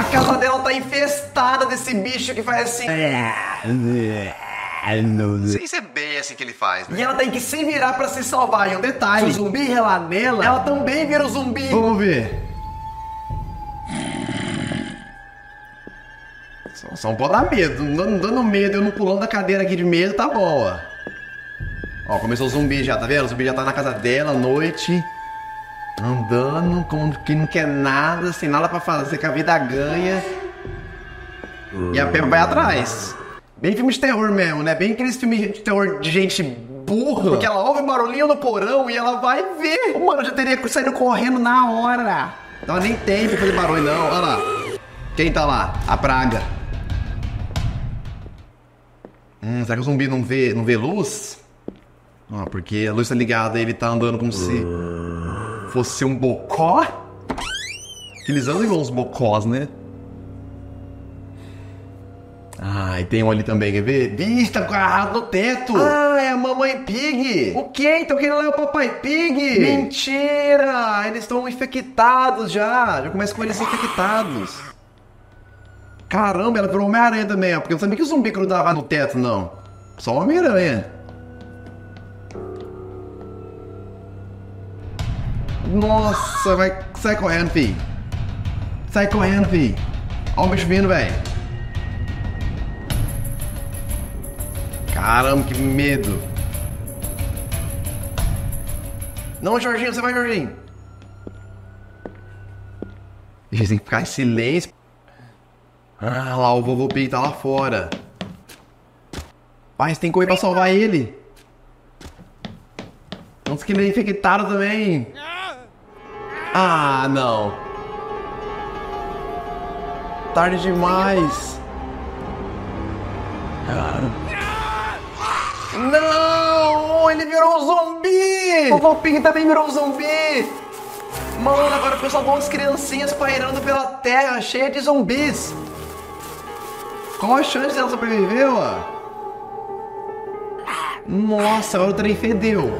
A casa dela tá infestada desse bicho que faz assim. Não sei se é bem assim que ele faz, né? E ela tem que se virar pra se salvar. E um detalhe: se o zumbi relar nela, ela também vira o zumbi. Vamos ver. Só, só não pode dar medo. Não dando, dando medo, eu não pulando da cadeira aqui de medo, tá bom, ó. Ó, começou o zumbi já, tá vendo? O zumbi já tá na casa dela à noite. Andando, como que não quer nada, sem nada pra fazer, que a vida ganha. E a Peppa vai atrás. Bem filme de terror mesmo, né? Bem aqueles filmes de terror de gente burra. Porque ela ouve barulhinho no porão e ela vai ver. Mano, eu já teria saído correndo na hora. Então nem tem pra fazer barulho, não. Olha lá. Quem tá lá? A praga. Hum, será que o zumbi não vê, não vê luz? Ah, porque a luz tá ligada e ele tá andando como se fosse um bocó? Que eles andam igual uns bocós, né? Ah, e tem um ali também, quer ver? Vixe, tá agarrado no teto! Ah, é a mamãe Pig! O quê? Então aquele lá é o papai Pig? Mentira! Eles estão infectados já! Já começa com eles infectados. Caramba, ela virou Homem-Aranha também, ó. Porque eu não sabia que o zumbi grudava no teto, não. Só Homem-Aranha. Nossa, vai. Sai correndo, fi. Sai correndo, fi. Olha o bicho vindo, velho. Caramba, que medo. Não, Jorginho, você vai, Jorginho. Gente tem que ficar em silêncio. Ah, lá, o vovô Pig tá lá fora. Você tem que correr pra salvar ele. Nossa, que ele infectado também. Ah, não. Tarde demais. Não! Ele virou um zumbi! O vovô Pig também virou um zumbi! Mano, agora o pessoal vão as criancinhas pairando pela terra, cheia de zumbis. Qual a chance dela sobreviver, ó? Nossa, agora o trem fedeu.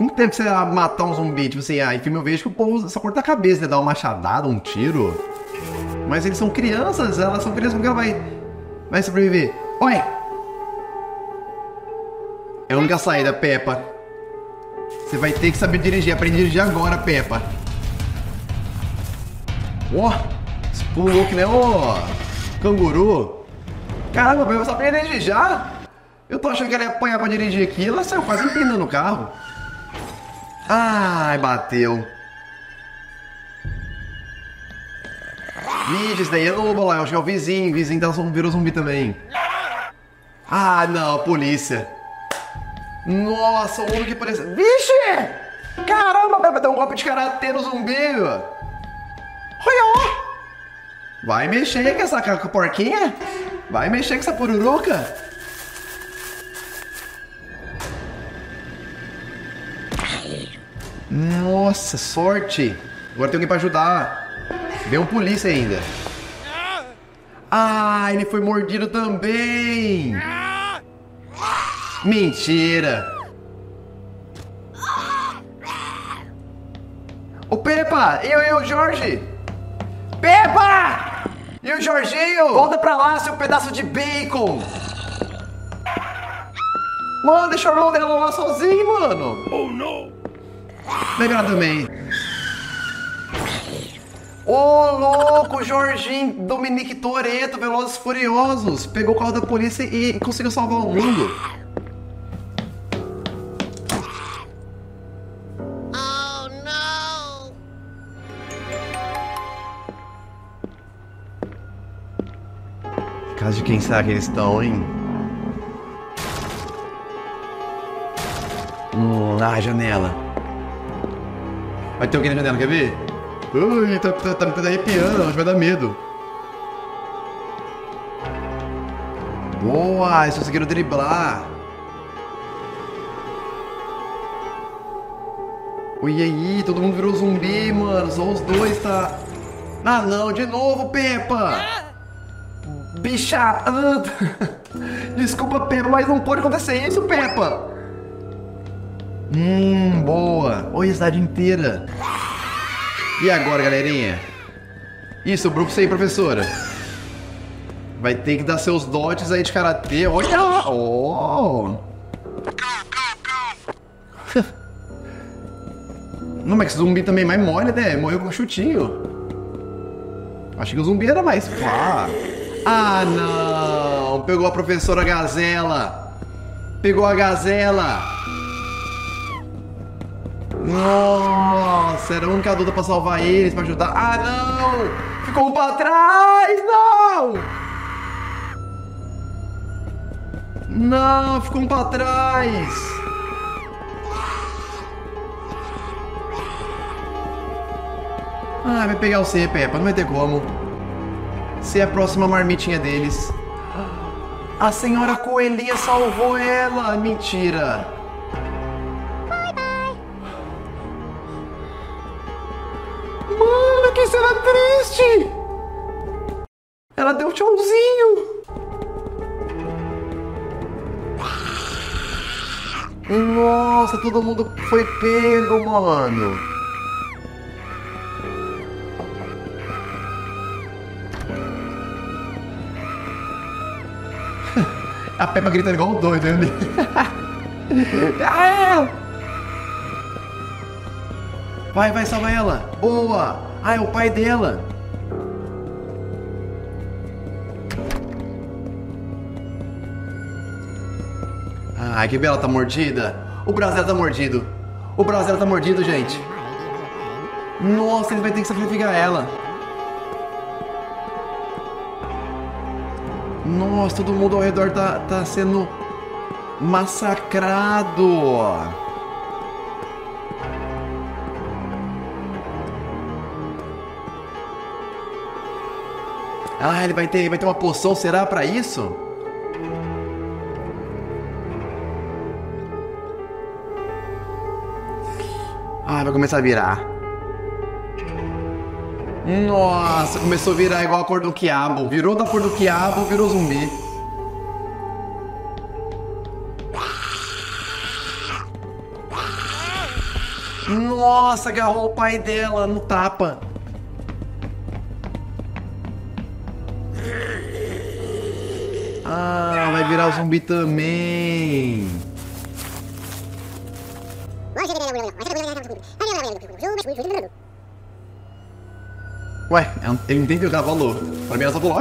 Como deve ser matar um zumbi? Tipo assim, ah, em filme eu vejo que o povo só corta a cabeça, né? Dá uma machadada, um tiro. Mas eles são crianças, elas são crianças, como que ela vai, vai sobreviver? Olha! É a única saída, Peppa. Você vai ter que saber dirigir. Aprende a dirigir agora, Peppa. Ó, oh, pulou que nem o canguru. Caramba, Peppa sabe dirigir já? Eu tô achando que ela ia apanhar pra dirigir aqui. Ela saiu quase empinando o carro. Ai, bateu. Vixe, esse daí é lobo lá. Eu acho que é o vizinho. O vizinho tá, virou zumbi também. Ah, não, polícia. Nossa, o homem que parece. Vixe! Caramba, Pepe, deu um golpe de karatê no zumbi, Olha! Vai mexer com essa porquinha? Vai mexer com essa pururuca? Nossa, sorte! Agora tem alguém pra ajudar. Deu um polícia ainda. Ah, ele foi mordido também! Mentira! Ô Pepa! Eu e o Jorge! Pepa! E o Jorginho? Volta pra lá, seu pedaço de bacon! Mano, deixa o irmão dela lá sozinho, mano! Oh, não! Legal também. Ô, oh, louco, Jorginho, Dominique Toreto, Velozes Furiosos, pegou o carro da polícia e conseguiu salvar o mundo. Oh, não! Casa de quem será que eles estão, hein? Hum, ah, janela. Vai ter alguém na janela, quer ver? Ui, tá, tá, tá, tá arrepiando, acho que vai dar medo. Boa, eles conseguiram driblar. Oi, aí, todo mundo virou zumbi, mano. Só os dois tá. Ah, não, de novo, Peppa! Bicha! Desculpa, Peppa, mas não pode acontecer isso, Peppa! Hum, boa. Olha a cidade inteira. E agora, galerinha? Pra você aí, professora. Vai ter que dar seus dotes aí de karatê. Olha! Oh! Não, mas zumbi também é mais mole, né? Morreu com chutinho. Achei que o zumbi era mais pá. Ah, não! Pegou a professora Gazela. Pegou a Gazela. Nossa, era a única adulta pra salvar eles, pra ajudar. Ah, não! Ficou um pra trás! Não! Não, ficou um pra trás! Ah, vai pegar você, Peppa, não vai ter como. Você é a próxima marmitinha deles. A senhora Coelhinha salvou ela! Mentira! Deu um tchauzinho! Nossa, todo mundo foi pego, mano! A Peppa gritando igual um doido ali. Ah! Vai, vai, salva ela. Boa. Ah, é o pai dela. Ai, que bela tá mordida. O Brasil tá mordido. O Brasil tá mordido, gente. Nossa, ele vai ter que sacrificar ela. Nossa, todo mundo ao redor tá, tá sendo massacrado. Ah, ele vai ter, vai ter uma poção, será para isso? Ah, vai começar a virar. Nossa, começou a virar igual a cor do quiabo. Virou da cor do quiabo, virou zumbi. Nossa, agarrou o pai dela no tapa. Ah, vai virar o zumbi também. Ué, ele entendeu o que ela falou. Pra mim ela só falou.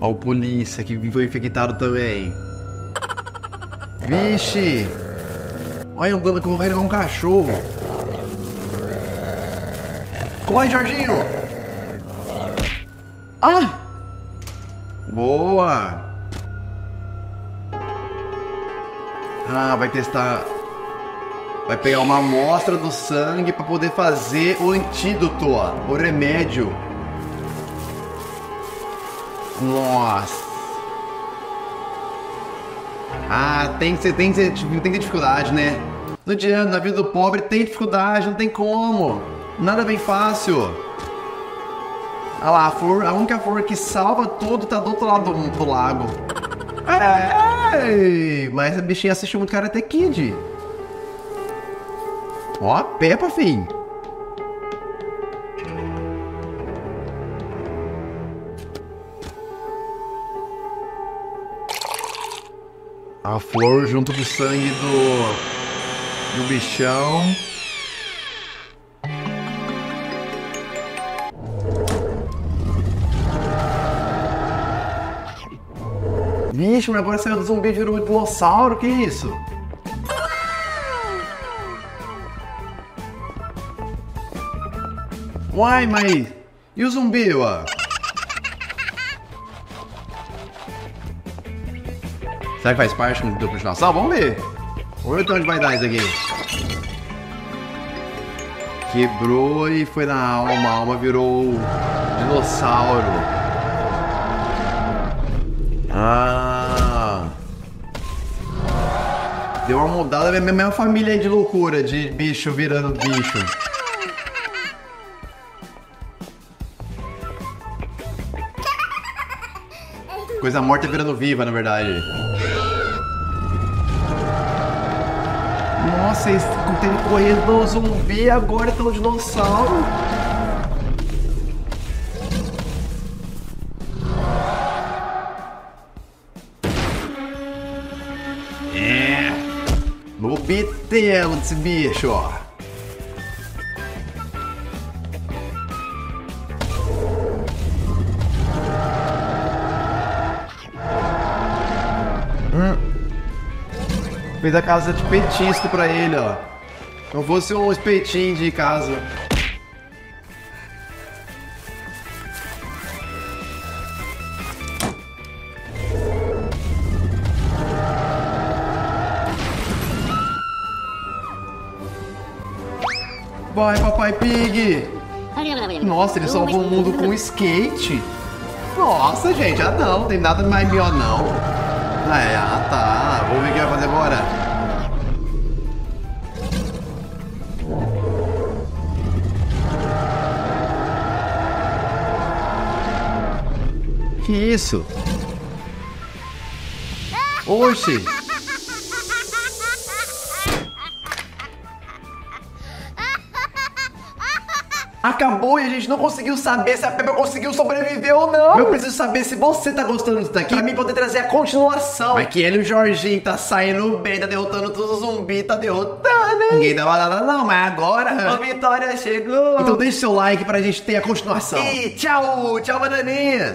Ó o polícia que foi infectado também. Vixe! Olha andando como vai levar um cachorro. Corre, Jorginho! Ah! Boa! Ah, vai testar. Vai pegar uma amostra do sangue para poder fazer o antídoto, ó, o remédio. Nossa. Ah, tem que ser, tem que ser, tem que dificuldade, né? No dia, na vida do pobre tem dificuldade, não tem como. Nada bem fácil. Olha lá, a flor, a única flor que salva tudo tá do outro lado do, do lago. É, mas a bichinha assistiu muito Karate Kid. Ó, a Peppa, fim. A flor junto com o sangue do, do bichão. Vixe, mas agora saiu do zumbi e virou um dinossauro, que isso? Uai, mas... E o zumbi, ó? Será que faz parte do continuação? Vamos ver. Vamos ver onde vai dar isso aqui. Quebrou e foi na alma. A alma virou dinossauro. Ah. Deu uma mudada, minha mesma família de loucura, de bicho virando bicho. Coisa morta virando viva, na verdade. Nossa, eles têm correndo no zumbi agora pelo dinossauro. É. No bitelo desse bicho, ó. Hum. Fez a casa de petisco pra ele, ó. Não fosse um espetinho de casa. Vai, papai Pig! Nossa, ele salvou o mundo com skate. Nossa, gente, ah não, tem nada mais melhor não. Ah, é, ah tá. Vamos ver o que vai fazer agora. Que isso? Oxi! Acabou e a gente não conseguiu saber se a Peppa conseguiu sobreviver ou não. Eu preciso saber se você tá gostando disso daqui. Pra mim poder trazer a continuação. Mas que ele e o Jorginho tá saindo bem, tá derrotando todos os zumbis, tá derrotando, hein? Ninguém dava nada não, mas agora... A vitória chegou. Então deixa seu like pra gente ter a continuação. E tchau, tchau, bananinhas.